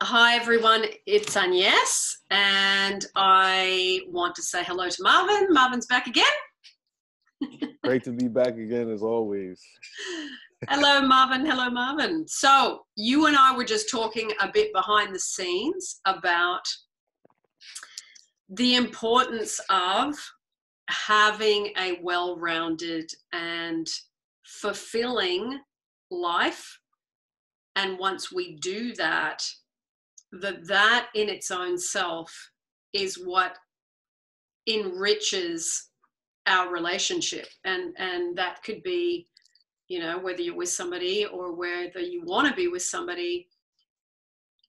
Hi, everyone. It's Agnes, and I want to say hello to Marvin. Marvin's back again. Great to be back again, as always. hello, Marvin. Hello, Marvin. So, you and I were just talking a bit behind the scenes about the importance of having a well rounded and fulfilling life. And once we do that, that that in its own self is what enriches our relationship. And and that could be you know whether you're with somebody or whether you want to be with somebody.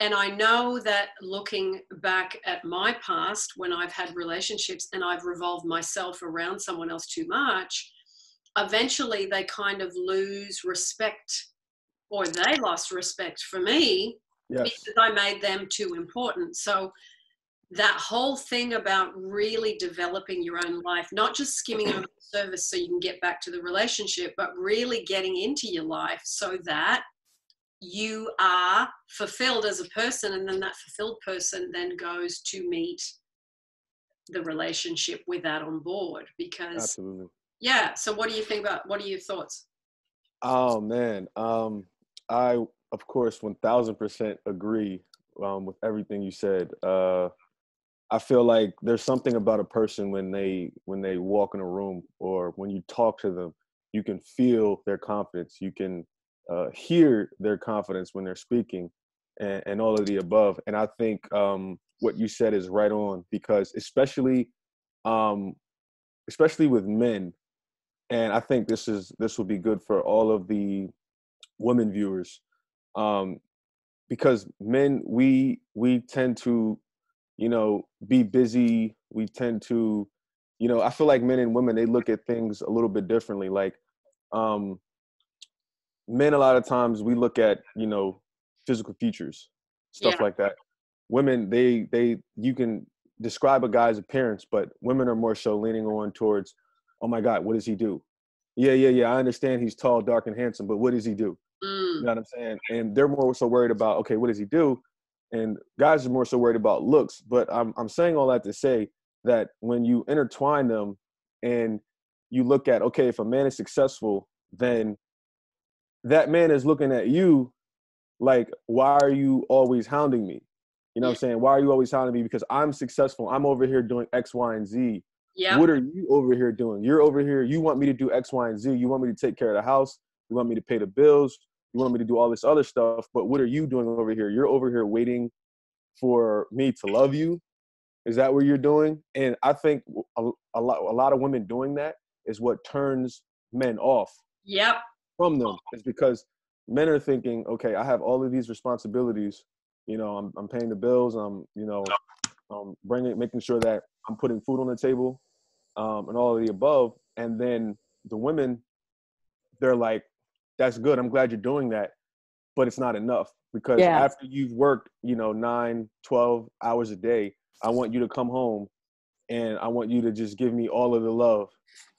And i know that looking back at my past when i've had relationships and i've revolved myself around someone else too much eventually they kind of lose respect or they lost respect for me yes. because I made them too important. So that whole thing about really developing your own life, not just skimming over the service so you can get back to the relationship, but really getting into your life so that you are fulfilled as a person and then that fulfilled person then goes to meet the relationship with that on board because Absolutely. yeah so what do you think about what are your thoughts oh man um i of course, one thousand percent agree um, with everything you said. Uh, I feel like there's something about a person when they when they walk in a room or when you talk to them, you can feel their confidence. You can uh, hear their confidence when they're speaking, and, and, all of the above. And I think um, what you said is right on because especially um, especially with men, and I think this is this will be good for all of the women viewers um, because men we we tend to you know be busy we tend to you know i feel like men and women they look at things a little bit differently like um men a lot of times we look at you know physical features stuff yeah. like that. Women they they you can describe a guy's appearance but women are more so leaning on towards oh my god what does he do? Yeah yeah yeah i understand he's tall dark and handsome but what does he do Mm. You know what I'm saying? And they're more so worried about, okay, what does he do? And guys are more so worried about looks. But I'm I'm saying all that to say that when you intertwine them and you look at, okay, if a man is successful, then that man is looking at you like, why are you always hounding me? You know what I'm saying? Why are you always hounding me? Because I'm successful. I'm over here doing X, Y, and Z. Yeah. What are you over here doing? You're over here. You want me to do X, Y, and Z. You want me to take care of the house. You want me to pay the bills you want me to do all this other stuff, but what are you doing over here? You're over here waiting for me to love you. Is that what you're doing? And I think a, a lot a lot of women doing that is what turns men off. Yep. From them is because men are thinking, okay, I have all of these responsibilities. You know, I'm I'm paying the bills. I'm you know, um, bringing making sure that I'm putting food on the table, um, and all of the above. And then the women, they're like, that's good. I'm glad you're doing that, but it's not enough because yeah. after you've worked, you know, nine, 12 hours a day, I want you to come home and I want you to just give me all of the love,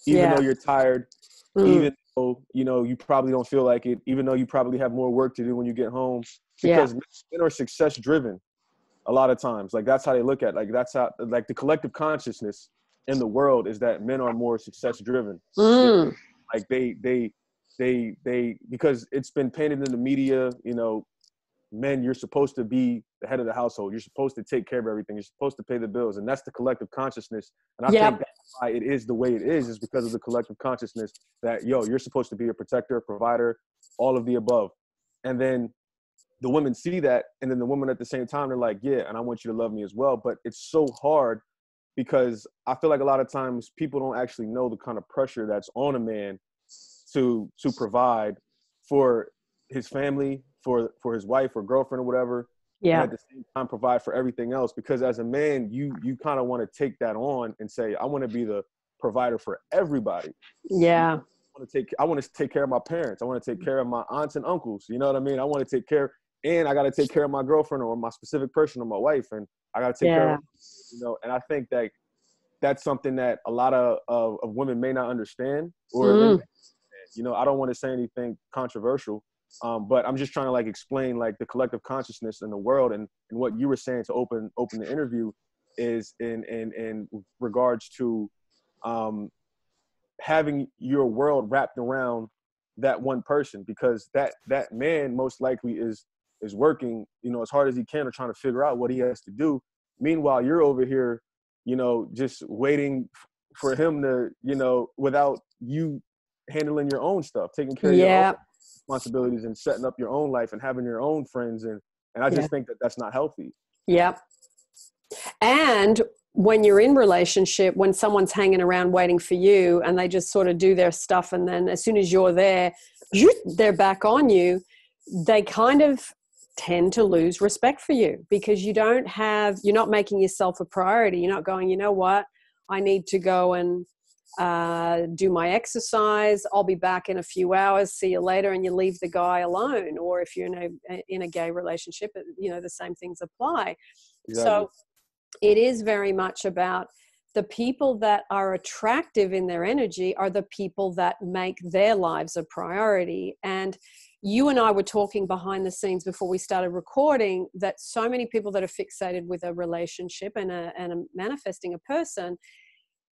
even yeah. though you're tired, mm. even though, you know, you probably don't feel like it, even though you probably have more work to do when you get home because yeah. men are success driven a lot of times. Like that's how they look at, it. like that's how, like the collective consciousness in the world is that men are more success driven. Mm. Like they, they, they they because it's been painted in the media you know men you're supposed to be the head of the household. You're supposed to take care of everything. You're supposed to pay the bills. And that's the collective consciousness. And i yep. think that's why it is the way it is is because of the collective consciousness that yo you're supposed to be a protector a provider all of the above. And then the women see that and then the women at the same time they're like yeah and i want you to love me as well. But it's so hard because i feel like a lot of times people don't actually know the kind of pressure that's on a man to to provide for his family, for for his wife or girlfriend or whatever. Yeah. at the same time, provide for everything else because as a man, you you kind of want to take that on and say, I want to be the provider for everybody. Yeah. I want to take I want to take care of my parents. I want to take care of my aunts and uncles. You know what I mean? I want to take care and I got to take care of my girlfriend or my specific person or my wife and I got to take yeah. care of you know and I think that that's something that a lot of, of, of women may not understand or mm. You know, I don't want to say anything controversial, Um, but I'm just trying to like explain like the collective consciousness in the world and, and what you were saying to open open the interview is in in in regards to um, having your world wrapped around that one person because that that man most likely is is working you know as hard as he can or trying to figure out what he has to do. Meanwhile you're over here you know just waiting for him to you know without you handling your own stuff taking care of your own responsibilities and setting up your own life and having your own friends and and i just yeah. think that that's not healthy. Yep. And when you're in relationship when someone's hanging around waiting for you and they just sort of do their stuff and then as soon as you're there they're back on you they kind of tend to lose respect for you because you don't have you're not making yourself a priority. You're not going you know what? I need to go and uh, do my exercise. I'll be back in a few hours. See you later. And you leave the guy alone. Or if you're in a in a gay relationship you know the same things apply. Exactly. so it is very much about the people that are attractive in their energy are the people that make their lives a priority. And you and I were talking behind the scenes before we started recording that so many people that are fixated with a relationship and a, and a manifesting a person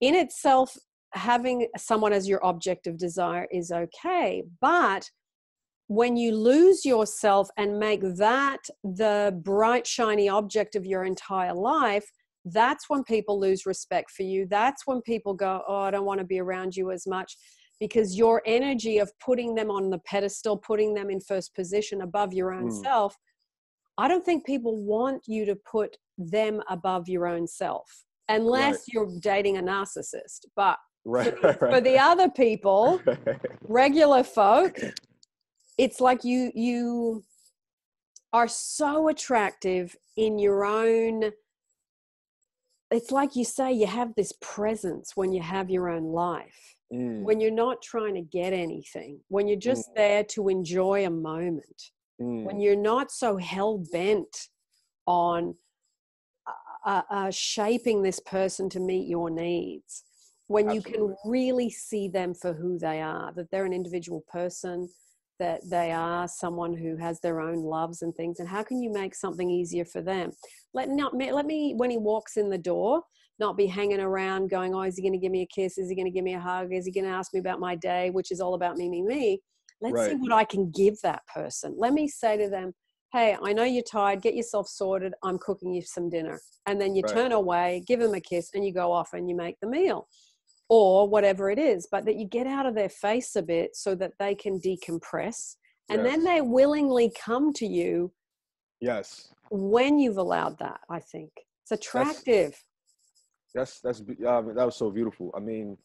in itself having someone as your object of desire is okay but when you lose yourself and make that the bright, shiny object of your entire life, that's when people lose respect for you. That's when people go, Oh, I don't want to be around you as much because your energy of putting them on the pedestal, putting them in first position above your own mm. self. I don't think people want you to put them above your own self unless right. you're dating a narcissist. But right, for, the, right. for the other people, regular folk, it's like you you are so attractive in your own it's like you say you have this presence when you have your own life mm. when you're not trying to get anything when you're just mm. there to enjoy a moment mm. when you're not so hell bent on uh, uh, uh, shaping this person to meet your needs when Absolutely. you can really see them for who they are that they're an individual person that they are someone who has their own loves and things and how can you make something easier for them? Let not let me when he walks in the door not be hanging around going oh is he going to give me a kiss? Is he going to give me a hug? Is he going to ask me about my day? Which is all about me me me. Let's right. see what i can give that person. Let me say to them hey i know you're tired get yourself sorted i'm cooking you some dinner. And then you right. turn away give them a kiss and you go off and you make the meal or whatever it is, but that you get out of their face a bit so that they can decompress. And yes. then they willingly come to you. Yes. When you've allowed that, I think it's attractive. That's that's, that's uh, that was so beautiful. I mean,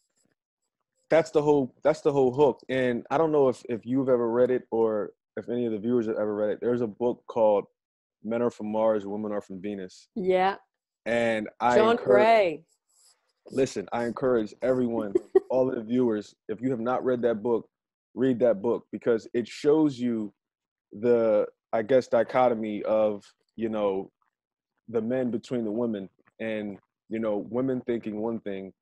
that's the whole that's the whole hook. And I don't know if if you've ever read it or if any of the viewers have ever read it. There's a book called Men Are From Mars, Women Are From Venus. Yeah. And I John Gray. Listen, I encourage everyone, all of the viewers, if you have not read that book, read that book because it shows you the, I guess, dichotomy of, you know, the men between the women and, you know, women thinking one thing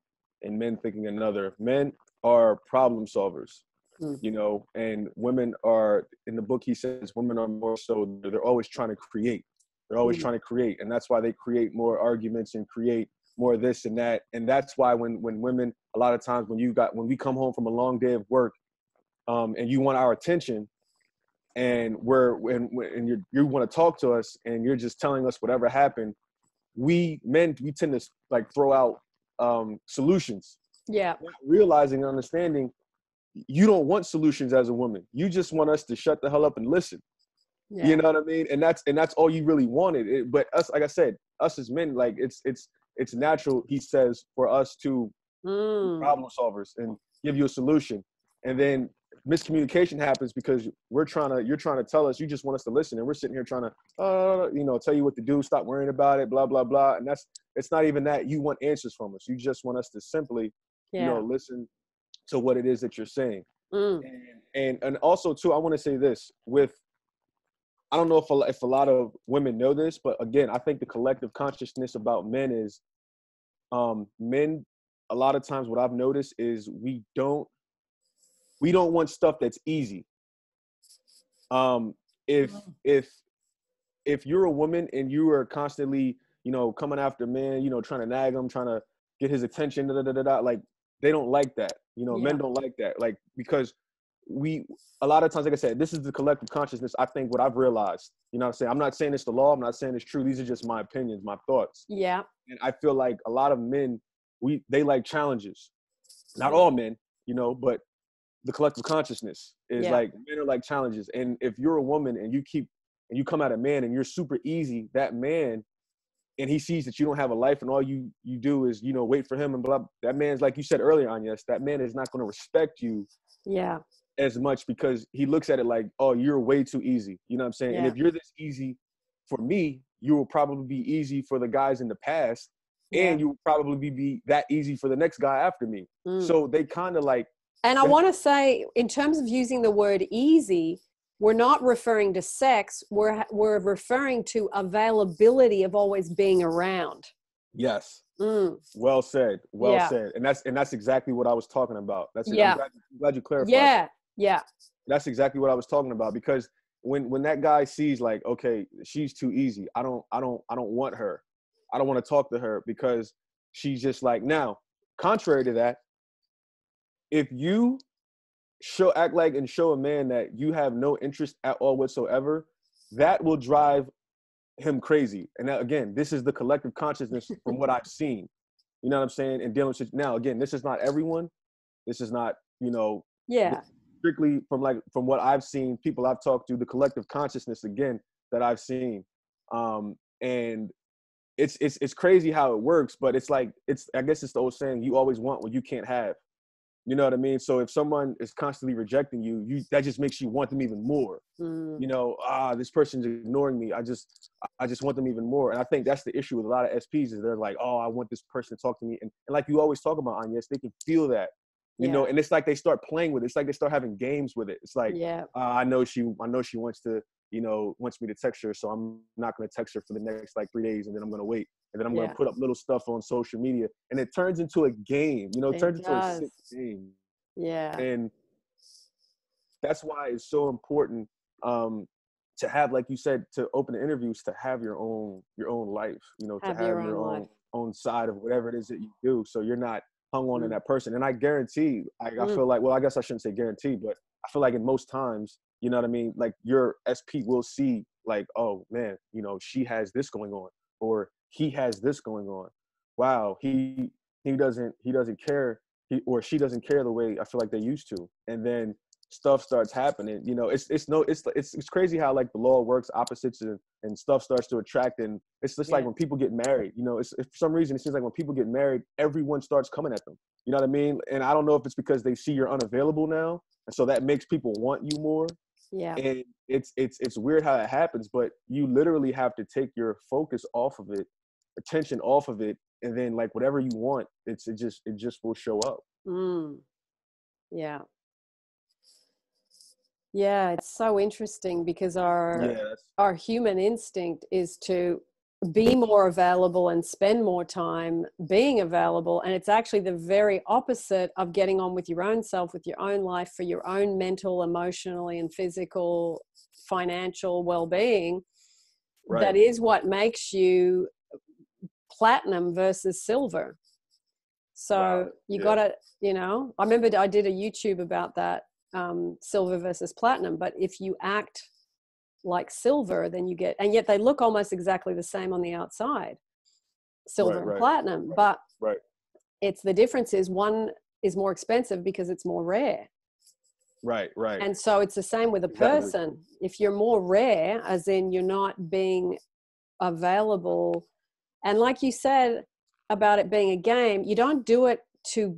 and men thinking another. Men are problem solvers, mm. you know, and women are, in the book, he says, women are more so, they're always trying to create. They're always mm. trying to create. And that's why they create more arguments and create more of this and that. And that's why when when women a lot of times when you got when we come home from a long day of work, um, and you want our attention, and we're when and you you want to talk to us and you're just telling us whatever happened, we men we tend to like throw out um, solutions. Yeah. Not realizing and understanding you don't want solutions as a woman. You just want us to shut the hell up and listen. Yeah. You know what I mean? And that's and that's all you really wanted. It, but us, like I said, us as men, like it's it's it's natural, he says, for us to mm. problem solvers and give you a solution. And then miscommunication happens because we're trying to, you're trying to tell us, you just want us to listen. And we're sitting here trying to, uh, you know, tell you what to do, stop worrying about it, blah, blah, blah. And that's, it's not even that you want answers from us. You just want us to simply, yeah. you know, listen to what it is that you're saying. Mm. And, and, and also too, I want to say this with I don't know if a, if a lot of women know this, but again, I think the collective consciousness about men is um, men. A lot of times, what I've noticed is we don't we don't want stuff that's easy. Um, if Mm. if if you're a woman and you are constantly, you know, coming after men, you know, trying to nag him, trying to get his attention, da, da, da, da, da, like they don't like that. You know, men don't like that. Like because we a lot of times, like I said, this is the collective consciousness. I think what I've realized. You know what I'm saying? I'm not saying it's the law. I'm not saying it's true. These are just my opinions, my thoughts. Yeah. And I feel like a lot of men, we they like challenges. Not all men, you know, but the collective consciousness is Yeah. like men are like challenges. And if you're a woman and you keep and you come at a man and you're super easy, that man and he sees that you don't have a life and all you you do is you know wait for him and blah that man's like you said earlier on yes that man is not going to respect you Yeah. As much because he looks at it like oh you're way too easy you know what i'm saying and if you're this easy for me you will probably be easy for the guys in the past Yeah. and you will probably be, be that easy for the next guy after me Mm. so they kind of like And I want to say, in terms of using the word easy, we're not referring to sex. We're we're referring to availability of always being around. yes Mm. well said well Yeah. said and that's and that's exactly what i was talking about that's it. Yeah. I'm, glad, I'm glad you clarified Yeah, yeah, that's exactly what I was talking about because when when that guy sees like okay she's too easy I don't I don't I don't want her. I don't want to talk to her because she's just like now contrary to that if you show act like and show a man that you have no interest at all whatsoever that will drive him crazy. And that, again this is the collective consciousness from what I've seen. You know what I'm saying? And dealing with now again this is not everyone. This is not you know yeah, strictly from like from what I've seen, people I've talked to, the collective consciousness again that I've seen, um, and it's it's it's crazy how it works. But it's like it's I guess it's the old saying: you always want what you can't have. You know what I mean? So if someone is constantly rejecting you, you that just makes you want them even more. Mm. You know, ah, this person's ignoring me. I just I just want them even more. And I think that's the issue with a lot of SPs is they're like, oh, I want this person to talk to me, and, and like you always talk about, Agnes, they can feel that you know and it's like they start playing with it. It's like they start having games with it. It's like yeah, uh, i know she i know she wants to you know wants me to text her so i'm not going to text her for the next like three days and then i'm going to wait and then i'm going Yeah. to put up little stuff on social media. And it turns into a game you know it, turns into a sick game. Yeah, and that's why it's so important um to have like you said to open the interviews to have your own your own life you know Have to have your your, own own own side of whatever it is that you do so you're not hung on Mm. that person and i guarantee I, I Mm. feel like well i guess i shouldn't say guarantee but i feel like in most times you know what i mean like your sp will see like oh man you know she has this going on or he has this going on wow he he doesn't he doesn't care he or she doesn't care the way i feel like they used to and then stuff starts happening you know it's it's no it's it's it's crazy how like the law works opposites and, and stuff starts to attract and it's just like when people get married you know it's if for some reason it seems like when people get married everyone starts coming at them you know what i mean and i don't know if it's because they see you're unavailable now and so that makes people want you more yeah, and it's it's it's weird how it happens but you literally have to take your focus off of it attention off of it and then like whatever you want it's it just it just will show up mm. yeah. Yeah, it's so interesting because our that's, our human instinct is to be more available and spend more time being available and it's actually the very opposite of getting on with your own self with your own life for your own mental emotionally and physical financial well-being right. that is what makes you platinum versus silver. So Wow, you yeah. gotta you know i remember i did a youtube about that um, silver versus platinum but if you act like silver then you get and yet they look almost exactly the same on the outside silver and right, platinum right, but right. it's the difference is one is more expensive because it's more rare right right and so it's the same with a Exactly. person. If you're more rare, as in you're not being available, and like you said about it being a game, you don't do it to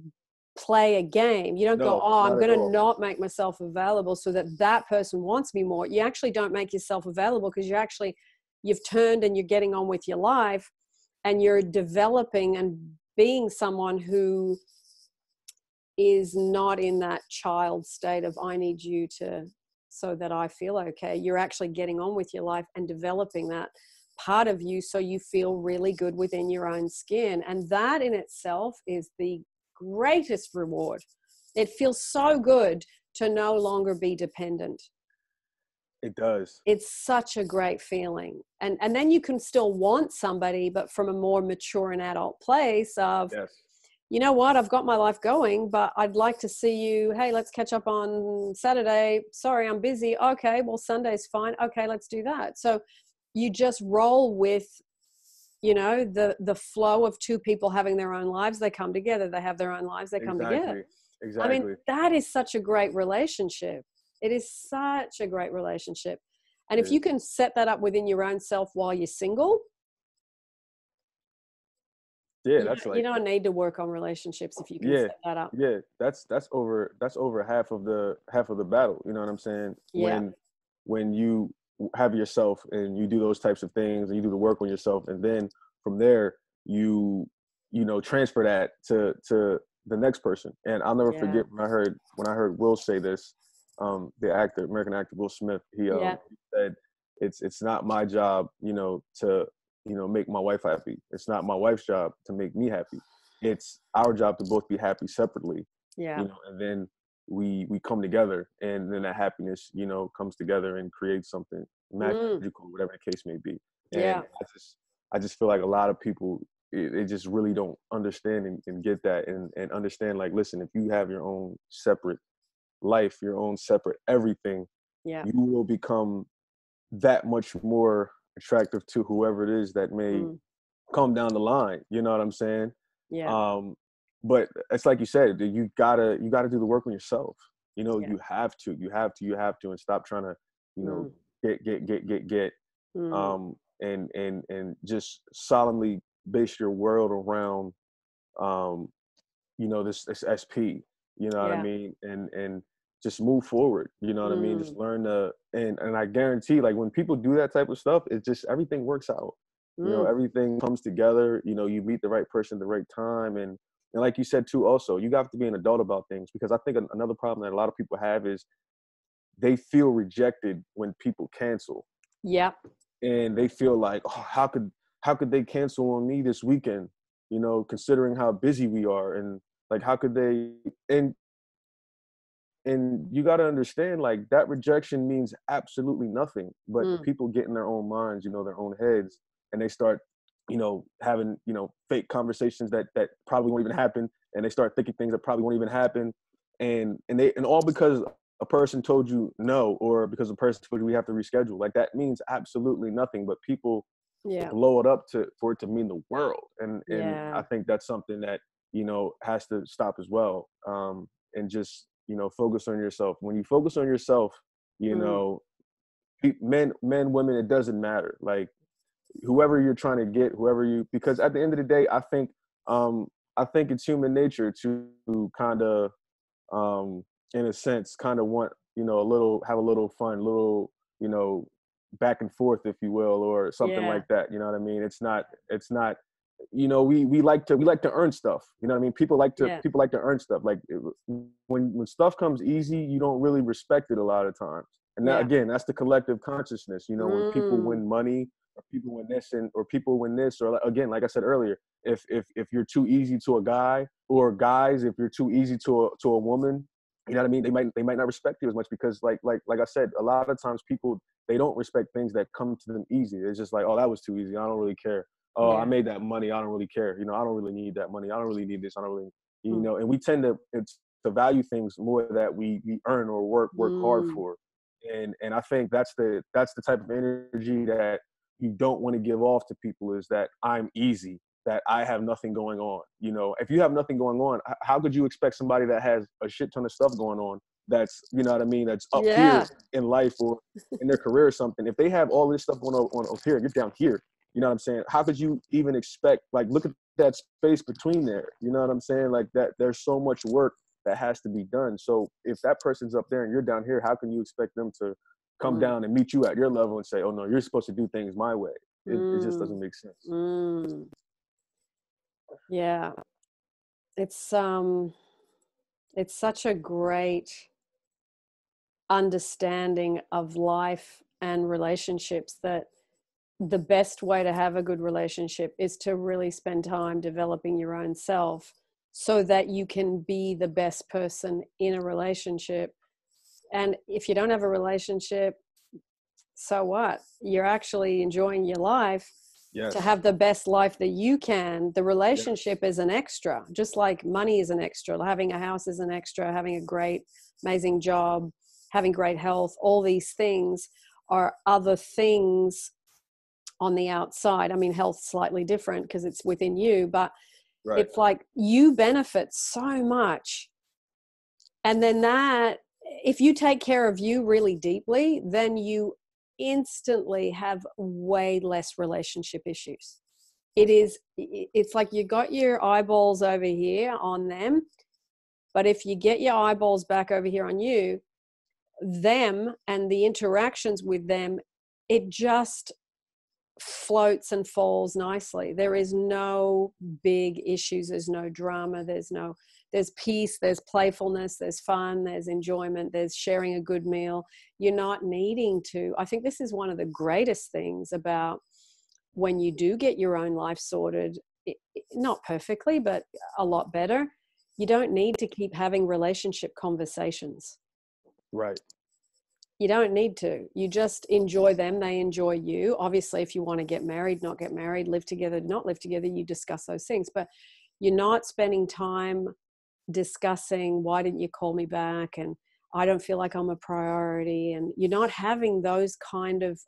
play a game. You don't go, oh, I'm going to not make myself available so that that person wants me more. You actually don't make yourself available because you actually, you've turned and you're getting on with your life and you're developing and being someone who is not in that child state of I need you to so that I feel okay. You're actually getting on with your life and developing that part of you so you feel really good within your own skin. And that in itself is the greatest reward. It feels so good to no longer be dependent. It does. It's such a great feeling. And and then you can still want somebody, but from a more mature and adult place of Yes. you know what, I've got my life going, but I'd like to see you. Hey, let's catch up on Saturday. Sorry, I'm busy. Okay, well, Sunday's fine. Okay, let's do that. So you just roll with, you know, the the flow of two people having their own lives. They come together. They have their own lives. They come together. Exactly. I mean, that is such a great relationship. It is such a great relationship. And if you can set that up within your own self while you're single, yeah, you, that's don't- like you don't need to work on relationships if you can Yeah. set that up. yeah, that's that's over that's over half of the half of the battle. You know what I'm saying? Yeah. When when you have yourself and you do those types of things and you do the work on yourself, and then from there you you know transfer that to to the next person. And I'll never Yeah. forget when I heard when I heard Will say this, um, the actor, American actor Will Smith. He, um, Yeah. he said, "It's it's not my job, you know, to you know make my wife happy. It's not my wife's job to make me happy. It's our job to both be happy separately, Yeah. you know, and then we we come together, and then that happiness, you know, comes together and creates something magical, whatever the case may be. And Mm. Yeah. I just I just feel like a lot of people they just really don't understand and, and get that and, and understand like listen if you have your own separate life your own separate everything Yeah. you will become that much more attractive to whoever it is that may Mm, come down the line you know what i'm saying yeah. um but it's like you said you gotta you gotta do the work on yourself you know Yeah. you have to you have to you have to and stop trying to you know Mm, get get get get get mm. um, and and and just solemnly base your world around, um, you know, this this SP. You know what Yeah. I mean? And and just move forward. You know what I mean? Just Mm. learn to and and I guarantee, like when people do that type of stuff, it just everything works out. You know, Mm. everything comes together. You know, you meet the right person at the right time, and and like you said too, also you have to be an adult about things because I think another problem that a lot of people have is they feel rejected when people cancel Yep. and they feel like, oh, how could how could they cancel on me this weekend? You know, considering how busy we are, and like how could they? And and you got to understand, like that rejection means absolutely nothing. But Mm. people get in their own minds, you know, their own heads, and they start, you know, having you know fake conversations that that probably won't even happen, and they start thinking things that probably won't even happen, and and they and all because a person told you no or because a person told you we have to reschedule like that means absolutely nothing but people Yeah. blow it up to for it to mean the world and and Yeah. i think that's something that you know has to stop as well um and just you know focus on yourself when you focus on yourself you Mhm. know men men women it doesn't matter like whoever you're trying to get whoever you because at the end of the day i think um i think it's human nature to kind of um in a sense kind of want you know a little have a little fun little you know back and forth if you will or something Yeah. like that you know what i mean it's not it's not you know we we like to we like to earn stuff you know what i mean people like to Yeah. people like to earn stuff like it- when when stuff comes easy you don't really respect it a lot of times and that Yeah. again that's the collective consciousness you know when people Mm. win money people win this and or people win this or again like i said earlier if if if you're too easy to a guy or guys if you're too easy to a to a woman you know what i mean? They might they might not respect you as much because like like like i said a lot of times people they don't respect things that come to them easy. It's just like oh that was too easy. I don't really care. Oh Yeah. i made that money. I don't really care. You know i don't really need that money. I don't really need this. I don't really you Mm. know and we tend to it's to value things more that we we earn or work work hard Mm. for. And and i think that's the that's the type of energy that you don't want to give off to people is that i'm easy that i have nothing going on you know? If you have nothing going on how could you expect somebody that has a shit ton of stuff going on that's you know what i mean that's up Yeah. here in life or in their career or something? If they have all this stuff going on, on up here you're down here you know what i'm saying? How could you even expect like look at that space between there you know what i'm saying? Like that there's so much work that has to be done. So if that person's up there and you're down here how can you expect them to come Mm. down and meet you at your level and say oh no you're supposed to do things my way it, it just Mm. doesn't make sense Mm. Yeah. It's um it's such a great understanding of life and relationships that the best way to have a good relationship is to really spend time developing your own self so that you can be the best person in a relationship. And if you don't have a relationship, so what? You're actually enjoying your life yes. to have the best life that you can. The relationship yes. is an extra, just like money is an extra. Having a house is an extra, having a great, amazing job, having great health, all these things are other things on the outside. I mean, health slightly different because it's within you, but right. it's like you benefit so much. And then that, if you take care of you really deeply, then you instantly have way less relationship issues. It is, it's like you got your eyeballs over here on them. But if you get your eyeballs back over here on you, them and the interactions with them, it just floats and falls nicely. There is no big issues, there's no drama, there's no there's peace, there's playfulness, there's fun, there's enjoyment, there's sharing a good meal. You're not needing to. I think this is one of the greatest things about when you do get your own life sorted, it, not perfectly, but a lot better. You don't need to keep having relationship conversations. Right. You don't need to. You just enjoy them, they enjoy you. Obviously, if you want to get married, not get married, live together, not live together, you discuss those things. But you're not spending time discussing why didn't you call me back and I don't feel like I'm a priority. And you're not having those kind of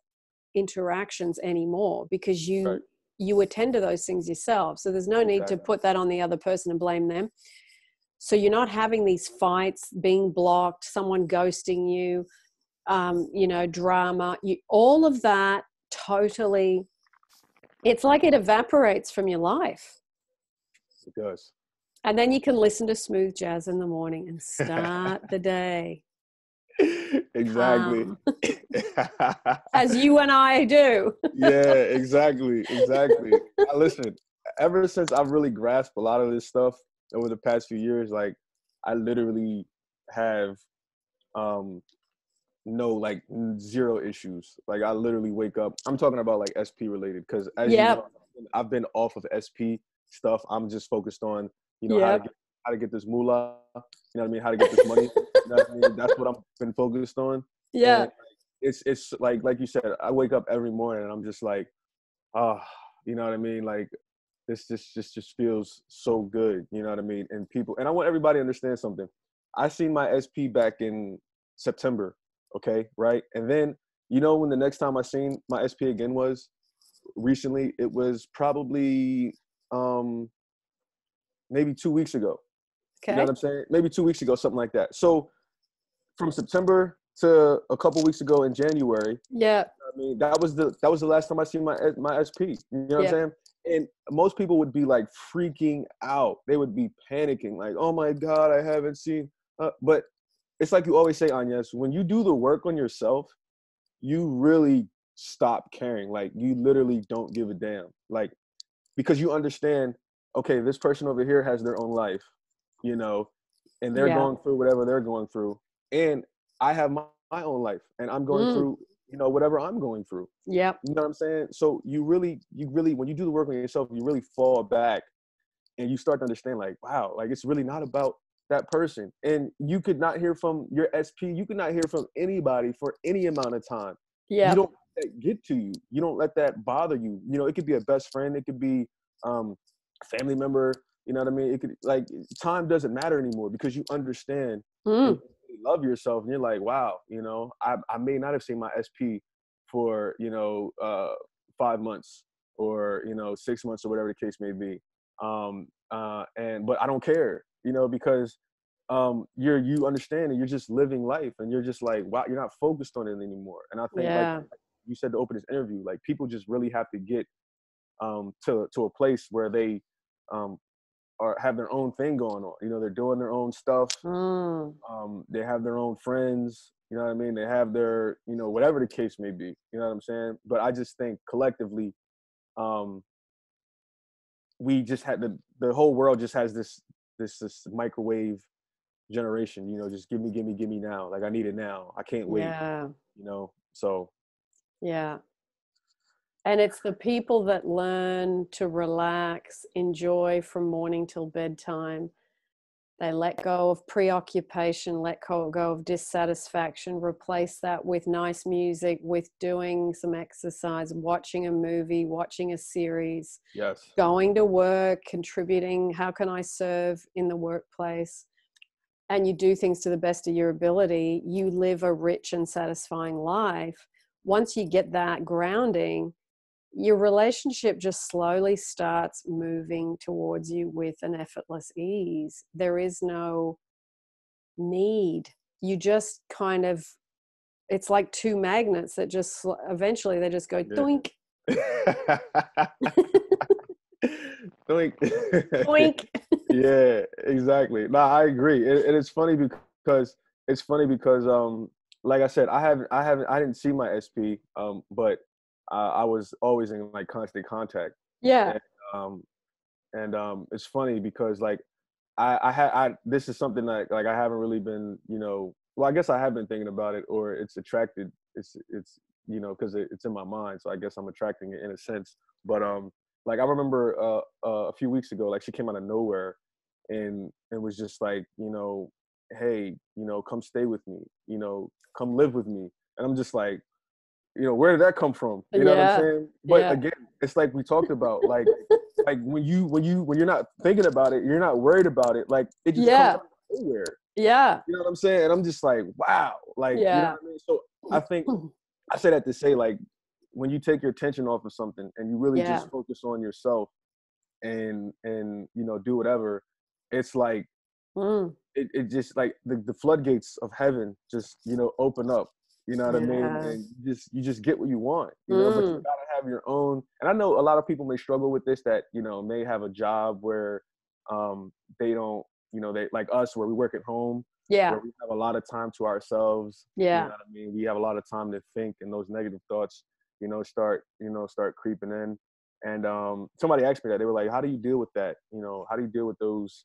interactions anymore because you right. you attend to those things yourself. So there's no need exactly. to put that on the other person and blame them. So you're not having these fights, being blocked, someone ghosting you, um, you know, drama, you, all of that totally, it's like it evaporates from your life. It does. And then you can listen to smooth jazz in the morning and start the day. Exactly. Um, as you and I do. yeah, exactly. Exactly. listen, ever since I've really grasped a lot of this stuff over the past few years, like I literally have um no like zero issues. Like I literally wake up. I'm talking about like SP related because as yep. you know, I've been off of SP stuff. I'm just focused on you know yep. how to get how to get this moolah. You know what I mean? How to get this money. you know what I mean? That's what I've been focused on. Yeah. And it's it's like like you said. I wake up every morning and I'm just like, ah, oh, you know what I mean? Like this just just just feels so good. You know what I mean? And people and I want everybody to understand something. I seen my SP back in September okay right and then you know when the next time i seen my sp again was recently it was probably um maybe two weeks ago okay. you know what i'm saying maybe two weeks ago something like that so from september to a couple weeks ago in january yeah i mean that was the that was the last time i seen my my sp you know what yeah. i'm saying and most people would be like freaking out they would be panicking like oh my god i haven't seen uh, but it's like you always say, Agnes, when you do the work on yourself, you really stop caring. Like you literally don't give a damn. Like because you understand, okay, this person over here has their own life, you know, and they're yeah. going through whatever they're going through. And I have my, my own life and I'm going mm. through, you know, whatever I'm going through. Yeah. You know what I'm saying? So you really, you really, when you do the work on yourself, you really fall back and you start to understand like, wow, like it's really not about that person and you could not hear from your sp you could not hear from anybody for any amount of time yeah you don't let that get to you you don't let that bother you you know it could be a best friend it could be um family member you know what i mean it could like time doesn't matter anymore because you understand mm. you love yourself and you're like wow you know i, I may not have seen my sp for you know uh five months or you know six months or whatever the case may be um uh and but i don't care you know, because um, you're you understand and you're just living life and you're just like wow, you're not focused on it anymore. And I think yeah. like you said to open this interview, like people just really have to get um, to to a place where they um, are have their own thing going on. You know, they're doing their own stuff. Mm. Um, they have their own friends. You know what I mean? They have their, you know, whatever the case may be. You know what I'm saying? But I just think collectively, um, we just had the the whole world just has this this this microwave generation you know just give me give me give me now like i need it now i can't wait yeah. you know so yeah and it's the people that learn to relax enjoy from morning till bedtime they let go of preoccupation, let go of dissatisfaction, replace that with nice music, with doing some exercise, watching a movie, watching a series, Yes. going to work, contributing. How can I serve in the workplace? And you do things to the best of your ability, you live a rich and satisfying life. Once you get that grounding, your relationship just slowly starts moving towards you with an effortless ease. There is no need. You just kind of, it's like two magnets that just eventually they just go Yeah. doink, Doink. doink. yeah, exactly. No, I agree. It, and it's funny because it's funny because um, like I said, I haven't, I haven't, I didn't see my SP, um, but uh, I was always in like constant contact. yeah. Um, and um, it's funny because like I, I had, I this is something that like I haven't really been, you know, well, I guess I have been thinking about it, or it's attracted, it's, it's, you know, because it, it's in my mind, so I guess I'm attracting it in a sense. But um, like I remember uh, uh, a few weeks ago, like she came out of nowhere, and and was just like, you know, hey, you know, come stay with me, you know, come live with me, and I'm just like, you know, where did that come from? You know what I'm saying? But yeah. again, it's like we talked about, like, like when you when you when you're not thinking about it, you're not worried about it, like it just Yeah. comes out of nowhere. Yeah. You know what I'm saying? And I'm just like, wow, like, you know Yeah. what I mean? So I think I say that to say like when you take your attention off of something and you really Yeah. just focus on yourself and and you know do whatever, it's like Mm, it, it just like the, the floodgates of heaven just you know open up. You know what I mean? And you just you just get what you want. You know, but you Mm. gotta have your own. And I know a lot of people may struggle with this that you know may have a job where um they don't you know they like us where we work at home yeah. where we have a lot of time to ourselves. Yeah. You know what I mean? We have a lot of time to think and those negative thoughts, you know, start, you know, start creeping in. And um somebody asked me that. They were like, How do you deal with that? You know, how do you deal with those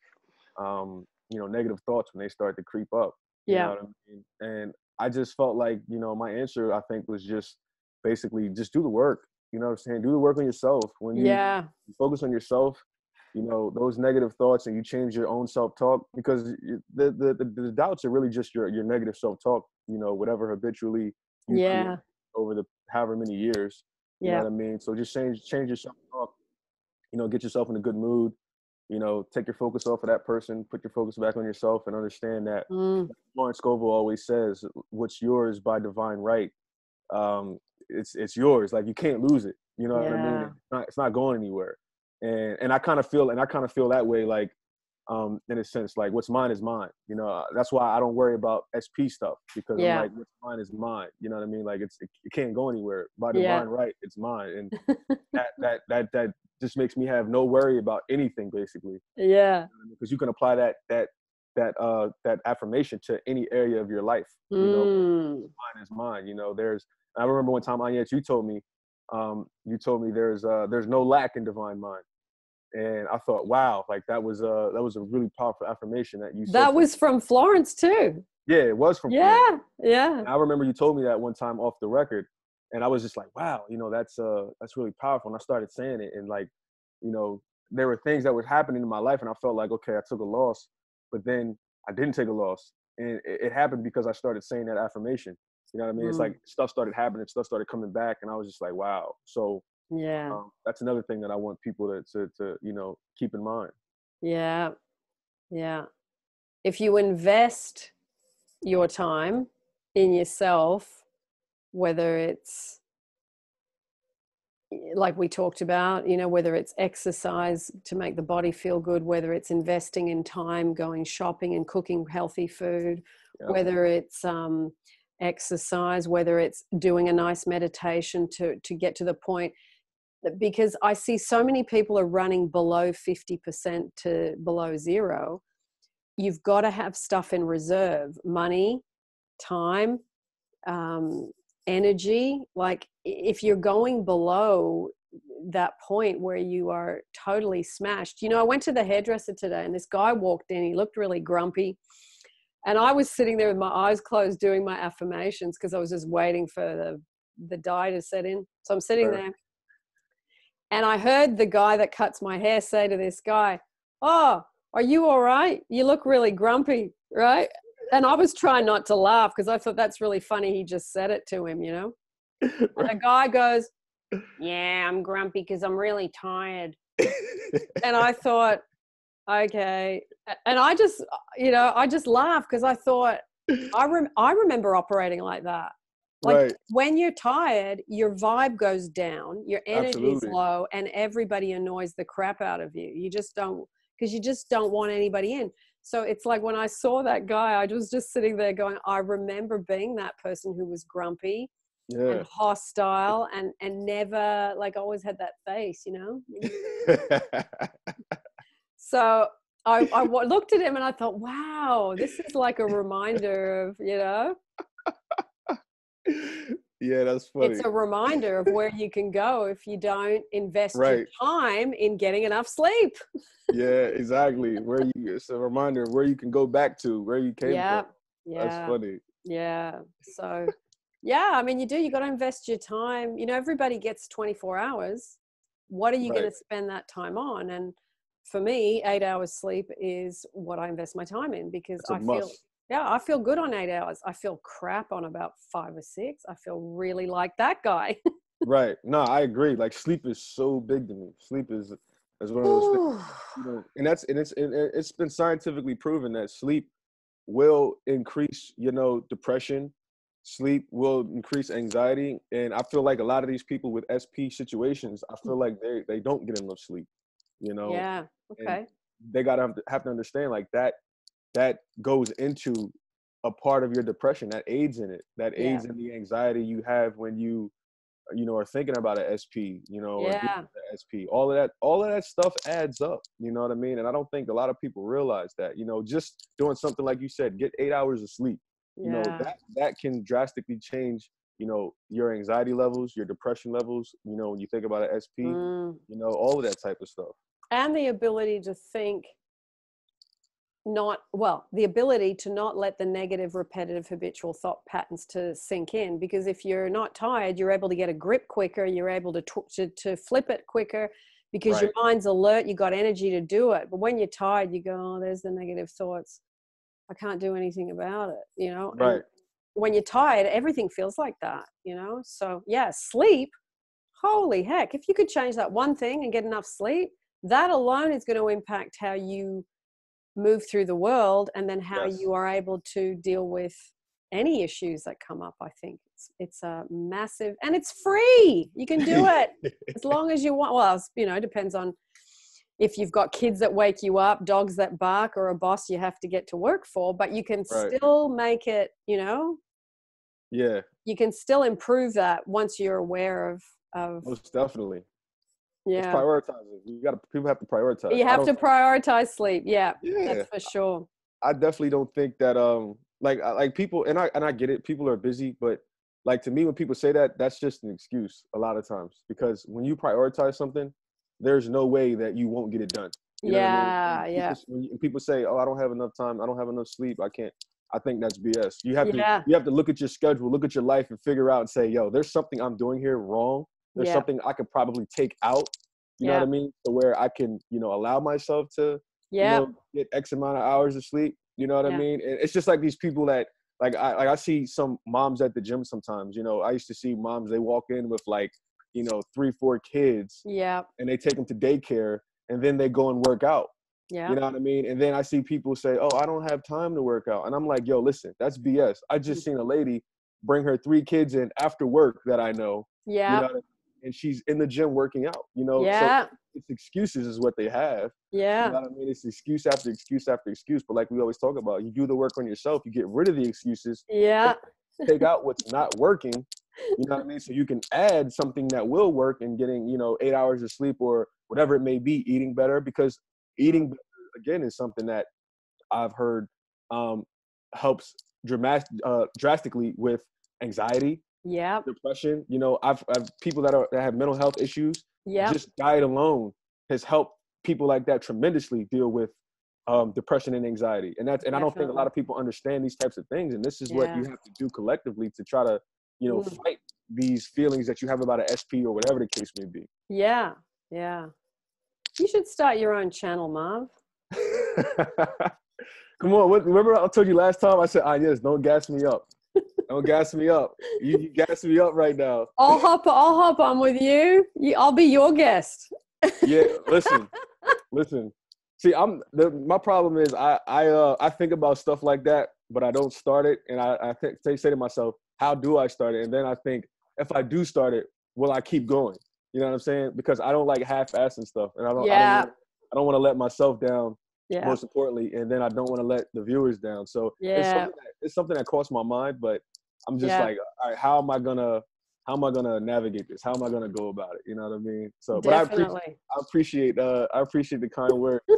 um, you know, negative thoughts when they start to creep up? You Yeah. know what I mean? And I just felt like, you know, my answer I think was just basically just do the work. You know what I'm saying? Do the work on yourself. When you Yeah. focus on yourself you know those negative thoughts and you change your own self-talk because the the, the, the doubts are really just your your negative self-talk you know whatever habitually you Yeah. over the however many years you know Yeah. what i mean so just change change your self-talk you know get yourself in a good mood you know take your focus off of that person put your focus back on yourself and understand that Mm, Florence Scovel always says, "What's yours by divine right, um, it's it's yours. Like you can't lose it. You know what I mean? It's not, it's not going anywhere." And and I kind of feel and I kind of feel that way, like um, in a sense, like what's mine is mine. You know, uh, that's why I don't worry about SP stuff because Yeah. I'm like, what's mine is mine. You know what I mean? Like it's it, it can't go anywhere by divine Yeah. right. It's mine, and that that that that just makes me have no worry about anything basically yeah. because you can apply that that that uh that affirmation to any area of your life you know Mm, mine is mine you know there's i remember one time Agnes, you told me um you told me there's uh there's no lack in divine mind and i thought wow like that was a that was a really powerful affirmation that you that was from Florence too. yeah it was from Florence. Yeah. Yeah. And I remember you told me that one time off the record, and I was just like, "Wow, you know, that's uh, that's really powerful." And I started saying it, and like, you know, there were things that were happening in my life, and I felt like, okay, I took a loss, but then I didn't take a loss, and it, it happened because I started saying that affirmation. You know what I mean? It's Mm. like stuff started happening, stuff started coming back, and I was just like, "Wow." So Yeah. um, that's another thing that I want people to, to to you know keep in mind. Yeah. Yeah. If you invest your time in yourself, whether it's like we talked about, you know, whether it's exercise to make the body feel good, whether it's investing in time, going shopping and cooking healthy food, Yeah. whether it's um, exercise, whether it's doing a nice meditation to to get to the point because I see so many people are running below 50% to below zero. You've got to have stuff in reserve money, time, um, energy. Like if you're going below that point where you are totally smashed. You know, I went to the hairdresser today and this guy walked in, he looked really grumpy. And I was sitting there with my eyes closed doing my affirmations because I was just waiting for the, the dye to set in. So I'm sitting Sure. there and I heard the guy that cuts my hair say to this guy, Oh, Are you all right? You look really grumpy, right? And I was trying not to laugh because I thought that's really funny. He just said it to him, you know? And the guy goes, Yeah, I'm grumpy because I'm really tired. and I thought, okay. And I just, you know, I just laughed because I thought, I, rem- I remember operating like that. Like right. when you're tired, your vibe goes down, your energy is low, and everybody annoys the crap out of you. You just don't, because you just don't want anybody in. So it's like when I saw that guy, I was just sitting there going, I remember being that person who was grumpy Yeah. and hostile and and never like always had that face, you know. So I, I looked at him and I thought, wow, this is like a reminder of, you know, yeah, that's funny. it's a reminder of where you can go if you don't invest your time in getting enough sleep. yeah, exactly. Where you it's a reminder of where you can go back to, where you came Yeah. from. Yeah. That's funny. Yeah. So, yeah, I mean, you do, you got to invest your time. You know, everybody gets 24 hours. What are you gonna spend that time on? And for me, eight hours sleep is what I invest my time in because I feel, must. Yeah, I feel good on eight hours. I feel crap on about five or six. I feel really like that guy. Right. No, I agree. Like sleep is so big to me. Sleep is is one of those things. You know, and that's and it's and it- it's been scientifically proven that sleep will increase, you know, depression. Sleep will increase anxiety, and I feel like a lot of these people with SP situations, I feel like they they don't get enough sleep. You know, yeah. and Okay. they gotta have to, have to understand like that that goes into a part of your depression that aids in it that Yeah. aids in the anxiety you have when you you know are thinking about an sp you know Yeah. sp all of that all of that stuff adds up you know what i mean and i don't think a lot of people realize that you know just doing something like you said get eight hours of sleep you know that that can drastically change you know your anxiety levels your depression levels you know when you think about an sp Mm. you know all of that type of stuff and the ability to think not well the ability to not let the negative repetitive habitual thought patterns to sink in because if you're not tired you're able to get a grip quicker you're able to tw- to, to flip it quicker because your mind's alert you got energy to do it. But when you're tired you go oh there's the negative thoughts. I can't do anything about it you know? And right. when you're tired everything feels like that you know? So yeah sleep holy heck if you could change that one thing and get enough sleep that alone is going to impact how you move through the world and then how Yes. you are able to deal with any issues that come up i think. It's it's a massive and it's free! You can do it as long as you want. Well you know depends on if you've got kids that wake you up dogs that bark or a boss you have to get to work for but you can Right. still make it you know? Yeah. You can still improve that once you're aware of of most definitely It's yeah prioritizing. You got to people have to prioritize. you have to prioritize sleep yeah Yeah, that's for sure I definitely don't think that um like like people and I and I get it. People are busy, but like to me, when people say that, that's just an excuse a lot of times because when you prioritize something, there's no way that you won't get it done. You know what I mean? yeah yeah people, when people say, "Oh, I don't have enough time. I don't have enough sleep. I can't." I think that's BS. You have Yeah. to you have to look at your schedule, look at your life, and figure out and say, "Yo, there's something I'm doing here wrong. There's Yeah. something I could probably take out." You know what I mean? So where I can, you know, allow myself to yeah you know, get X amount of hours of sleep. You know what Yeah. I mean? And it's just like these people that like I like I see some moms at the gym sometimes. You know, I used to see moms they walk in with like you know three four kids yeah and they take them to daycare and then they go and work out. yeah You know what I mean? And then I see people say, "Oh, I don't have time to work out," and I'm like, "Yo, listen, that's BS." I Mm. just seen a lady bring her three kids in after work that I know. yeah You know, I mean? And she's in the gym working out. You know, yeah so it's excuses is what they have. Yeah. You know what I mean? It's excuse after excuse after excuse. But like we always talk about, you do the work on yourself, you get rid of the excuses, yeah take out what's not working. You know what I mean? So you can add something that will work and getting, you know, eight hours of sleep or whatever it may be, eating better because eating better, again is something that I've heard um, helps dramatic, uh, drastically with anxiety, yeah depression. You know, I've, I've people that are that have mental health issues yeah just diet alone has helped people like that tremendously deal with um, depression and anxiety and that's and i don't think a lot of people understand these types of things and this is what you have to do collectively to try to you know Mm. fight these feelings that you have about an sp or whatever the case may be yeah yeah you should start your own channel marv Come on, what, remember I told you last time? I said, ah, yes, don't gas me up. Don't gas me up. You, you gas me up right now. I'll hop. I'll hop on with you. you I'll be your guest. yeah, listen, listen. See, I'm the, my problem is I I uh I think about stuff like that, but I don't start it, and I I think say, say to myself, how do I start it? And then I think if I do start it, will I keep going? You know what I'm saying? Because I don't like half-assing stuff, and I don't. Yeah. I don't, I don't want to let myself down. Yeah. Most importantly, and then I don't want to let the viewers down. So it's Yeah. something that, it's something that crossed my mind, but I'm just Yeah. like, all right, how am I gonna how am I gonna navigate this? How am I gonna go about it? You know what I mean? So, but I appreciate I appreciate uh I appreciate the kind words.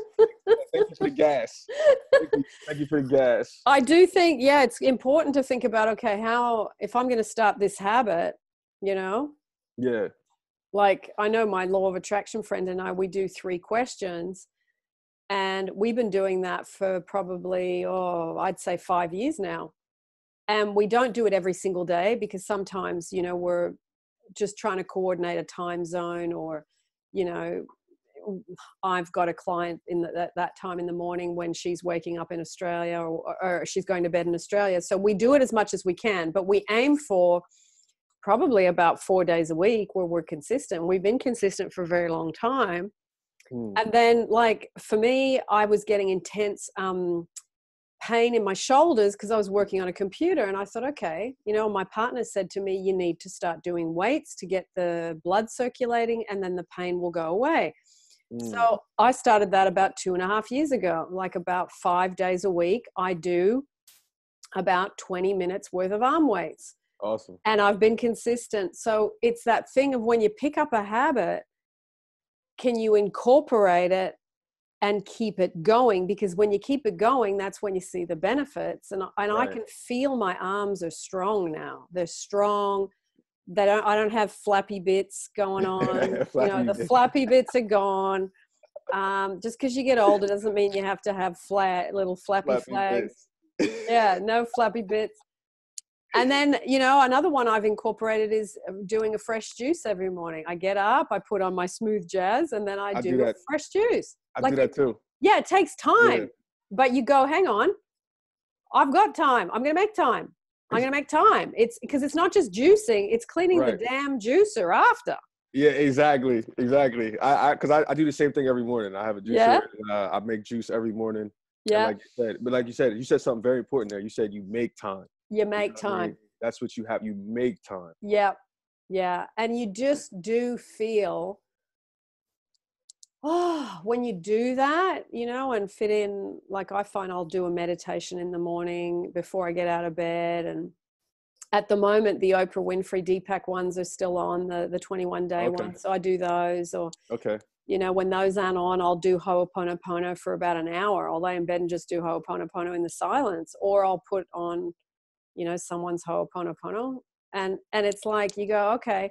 Thank you for the gas. Thank you, thank you for the gas. I do think, yeah, it's important to think about. Okay, how if I'm going to start this habit, you know, Yeah. like I know my law of attraction friend and I, we do three questions. And we've been doing that for probably, oh, I'd say five years now. And we don't do it every single day because sometimes, you know, we're just trying to coordinate a time zone or, you know, I've got a client in the, that, that time in the morning when she's waking up in Australia or, or she's going to bed in Australia. So we do it as much as we can, but we aim for probably about four days a week where we're consistent. We've been consistent for a very long time. Hmm. And then, like, for me, I was getting intense um, pain in my shoulders because I was working on a computer. And I thought, okay, you know, my partner said to me, you need to start doing weights to get the blood circulating and then the pain will go away. Mm. So I started that about two and a half years ago. Like about five days a week, I do about 20 minutes worth of arm weights. awesome. And I've been consistent. So it's that thing of when you pick up a habit, can you incorporate it and keep it going? Because when you keep it going, that's when you see the benefits. And, and I can feel my arms are strong now. They're strong. They don't, I don't have flappy bits going on. you know, the flappy bits are gone. Um, just because you get older doesn't mean you have to have flat little flappy, Flappy flags. bits. Yeah, no flappy bits. And then, you know, another one I've incorporated is uh, doing a fresh juice every morning. I get up, I put on my smooth jazz, and then I, I do, do fresh juice. I Like do that too. Yeah, it takes time, Yeah. but you go, hang on, I've got time. I'm going to make time. I'm going to make time. It's because it's not just juicing; it's cleaning Right. the damn juicer after. Yeah, exactly, exactly. I, I, cause I, I do the same thing every morning. I have a juicer. Yeah. And, uh, I make juice every morning. And Yeah, like you said, but like you said, you said something very important there. You said you make time. You You make know what I time. mean? That's what you have. You make time. Yeah, yeah, and you just do feel. Oh, when you do that, you know, and fit in, like I find I'll do a meditation in the morning before I get out of bed. And at the moment, the Oprah Winfrey Deepak ones are still on, the, the 21 day Okay. ones. So I do those. Or, Okay. you know, when those aren't on, I'll do Ho'oponopono for about an hour. I'll lay in bed and just do Ho'oponopono in the silence. Or I'll put on, you know, someone's Ho'oponopono. And, and it's like you go, okay.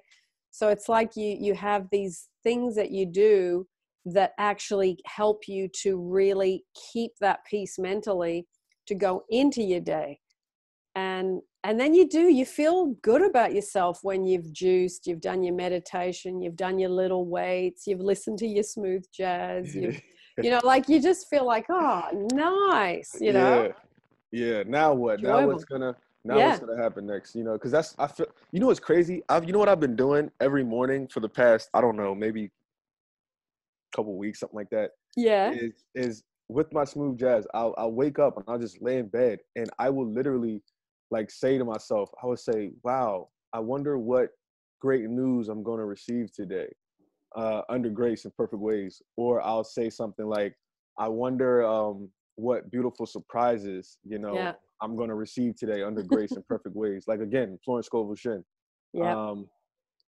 So it's like you, you have these things that you do that actually help you to really keep that peace mentally to go into your day and and then you do you feel good about yourself when you've juiced you've done your meditation you've done your little weights you've listened to your smooth jazz you've you know like you just feel like oh nice you know Yeah. Yeah. Now what? Now what's gonna now Yeah. what's gonna happen next? You know, because that's I feel you know what's crazy? I've you know what I've been doing every morning for the past, I don't know, maybe a couple weeks, something like that. yeah Is is with my smooth jazz, I'll I'll wake up and I'll just lay in bed and I will literally like say to myself, I would say, Wow, I wonder what great news I'm gonna receive today. Uh under grace in perfect ways. Or I'll say something like, I wonder um what beautiful surprises, you know, Yeah. I'm gonna receive today under grace in perfect ways. Like again, Florence Scovel Shinn. yeah Um,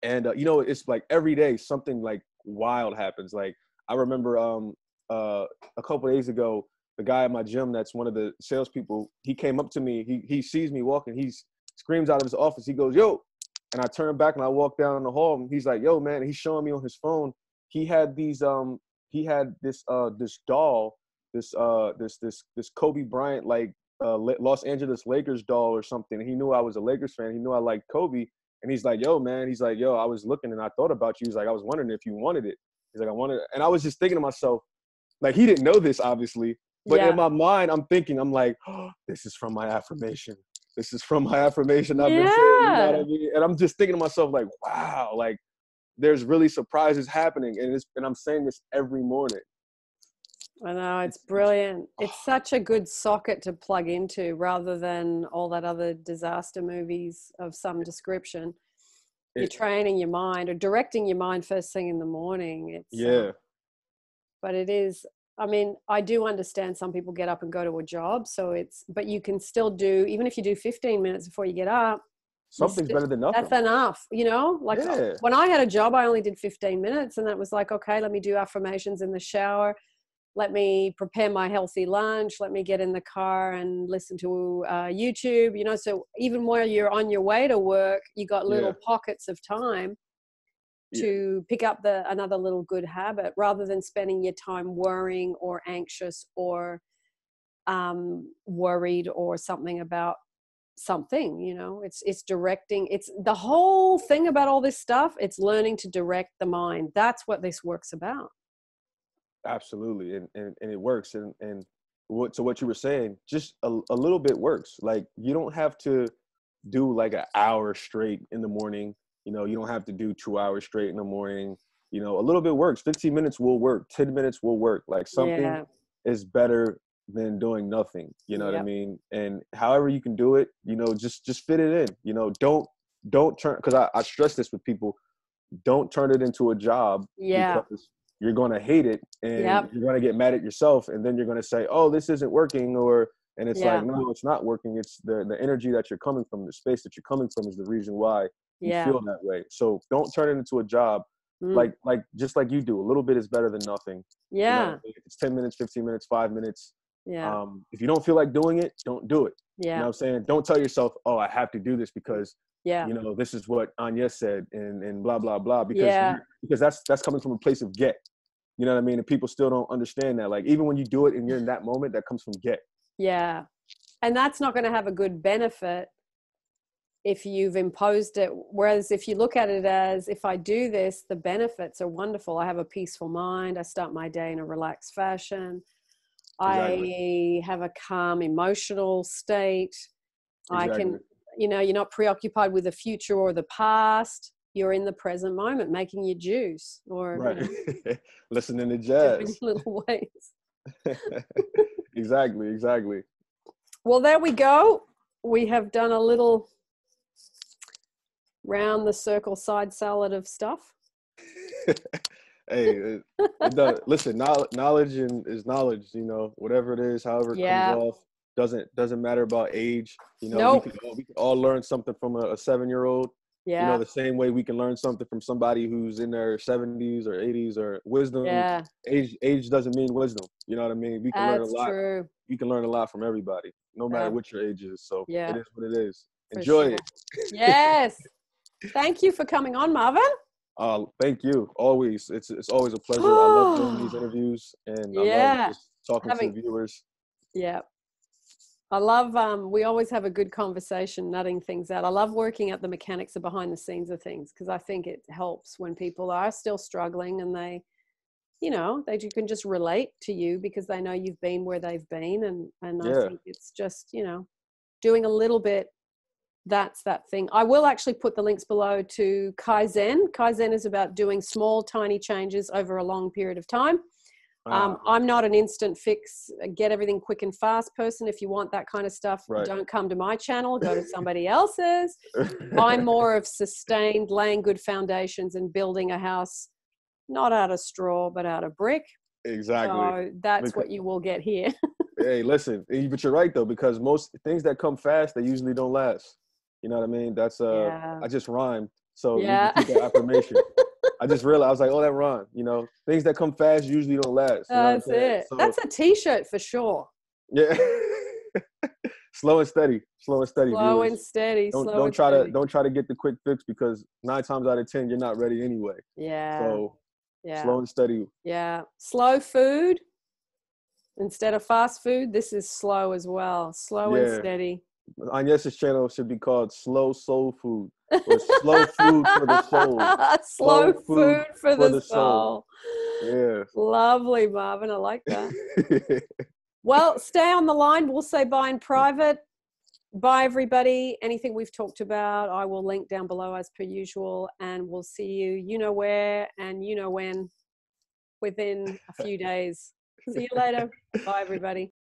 and uh, you know, it's like every day something like wild happens. Like I remember um, uh, a couple days ago, the guy at my gym that's one of the salespeople, he came up to me. He he sees me walking. He screams out of his office. He goes, "Yo!" And I turn back and I walk down the hall. And he's like, "Yo, man!" And he's showing me on his phone. He had these um he had this uh this doll, this uh this this this Kobe Bryant like uh Los Angeles Lakers doll or something. He knew I was a Lakers fan. He knew I liked Kobe. And he's like, "Yo, man!" He's like, "Yo, I was looking and I thought about you." He's like, "I was wondering if you wanted it." He's like, "I wanted," it. and I was just thinking to myself, Like he didn't know this, obviously. But Yeah. in my mind, I'm thinking, I'm like, oh, this is from my affirmation. This is from my affirmation I've been saying. You know what I mean? And I'm just thinking to myself, like, wow, like there's really surprises happening. And it's and I'm saying this every morning. I know it's brilliant. It's such a good socket to plug into rather than all that other disaster movies of some description. You're It- training your mind or directing your mind first thing in the morning. It's uh, Yeah. but it is i mean i do understand some people get up and go to a job so it's but you can still do even if you do 15 minutes before you get up Something's better than nothing. that's enough you know like uh, Yeah. when i had a job i only did 15 minutes and that was like okay let me do affirmations in the shower let me prepare my healthy lunch let me get in the car and listen to uh, youtube you know so even while you're on your way to work you got little Yeah. pockets of time Yeah. to pick up the another little good habit rather than spending your time worrying or anxious or um, worried or something about something you know it's it's directing it's the whole thing about all this stuff it's learning to direct the mind that's what this work's about Absolutely, and, and and it works. And and what so what you were saying, just a, a little bit works. Like you don't have to do like an hour straight in the morning. You know, you don't have to do two hours straight in the morning. You know, a little bit works. Fifteen minutes will work. Ten minutes will work. Like something yeah is better than doing nothing. You know what I mean? And however you can do it, you know, just just fit it in. You know, don't don't turn because I, I stress this with people. Don't turn it into a job yeah because you're going to hate it and Yep. you're going to get mad at yourself and then you're going to say oh this isn't working or and it's Yeah. like no it's not working. It's the the energy that you're coming from the space that you're coming from is the reason why you yeah. feel that way. So don't turn it into a job. Mm, like like just like you do a little bit is better than nothing. You know yeah. if it's 10 minutes 15 minutes 5 minutes yeah. um if you don't feel like doing it don't do it. You know yeah what i'm saying? Don't tell yourself oh i have to do this because yeah. you know this is what Anya said and and blah blah blah because Yeah. because that's that's coming from a place of get you know what I mean and people still don't understand that like even when you do it and you're in that moment that comes from get Yeah. And that's not going to have a good benefit if you've imposed it. Whereas if you look at it as if I do this, the benefits are wonderful. I have a peaceful mind. I start my day in a relaxed fashion. I have a calm emotional state. I can, you know, you're not preoccupied with the future or the past. You're in the present moment making your juice or you right know, listening to jazz little ways. exactly exactly Well, there we go. We have done a little round the circle side salad of stuff. hey listen knowledge, is knowledge you know whatever it is however it Yeah. comes off doesn't doesn't matter about age you know Nope. we, can all, we can all learn something from a, a seven year old Yeah. you know the same way we can learn something from somebody who's in their 70s or 80s or wisdom yeah. age age doesn't mean wisdom you know what i mean we can learn a lot true. you can learn a lot from everybody no matter Yeah. what your age is so Yeah. it is what it is for enjoy sure. it Yes. Thank you for coming on, Marvin. uh thank you always it's it's always a pleasure i love doing these interviews and i Yeah. love just talking Having- to the viewers Yeah. I love um we always have a good conversation nutting things out. I love working at the mechanics of behind the scenes of things because I think it helps when people are still struggling and they you know, they you can just relate to you because they know you've been where they've been and and I think it's just, you know, doing a little bit that's that thing. I will actually put the links below to Kaizen. Kaizen is about doing small, tiny changes over a long period of time. Um, Ah, I'm not an instant fix, uh, get everything quick and fast person. If you want that kind of stuff, Right. don't come to my channel, go to somebody else's. I'm more of sustained, laying good foundations and building a house, not out of straw, but out of brick. exactly So that's Becau- what you will get here. hey listen eh, but you're right though because most things that come fast they usually don't last you know what i mean that's uh Yeah. i just rhymed so you Yeah. can keep that affirmation i just realized i was like oh that rhyme you know things that come fast usually don't last That's it. So, That's a t-shirt for sure. yeah slow and steady slow and steady Slow viewers. and steady. don't slow don't try to don't try to get the quick fix because nine times out of ten you're not ready anyway Yeah. so yeah. slow and steady Yeah. Slow food instead of fast food. This is slow as well. Slow and steady. Agnes's channel should be called slow soul food or slow food for the soul slow Slow food, for, the, the soul. soul. Yeah. Lovely, Marvin. I like that. well, stay on the line. We'll say bye in private. Bye, everybody. Anything we've talked about, I will link down below as per usual. And we'll see you, you know where and you know when, within a few days. See you later. Bye, everybody.